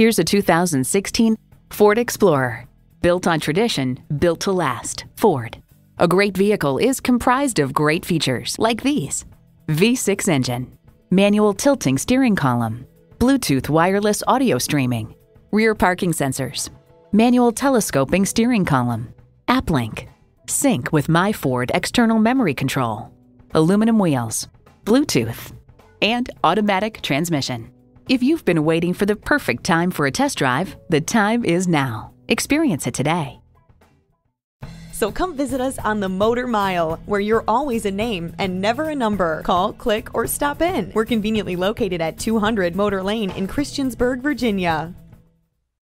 Here's a 2016 Ford Explorer. Built on tradition, built to last. Ford. A great vehicle is comprised of great features like these V6 engine, manual tilting steering column, Bluetooth wireless audio streaming, rear parking sensors, manual telescoping steering column, app link, sync with My Ford external memory control, aluminum wheels, Bluetooth, and automatic transmission. If you've been waiting for the perfect time for a test drive, the time is now. Experience it today. So come visit us on the Motor Mile, where you're always a name and never a number. Call, click, or stop in. We're conveniently located at 200 Motor Lane in Christiansburg, Virginia.